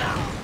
down.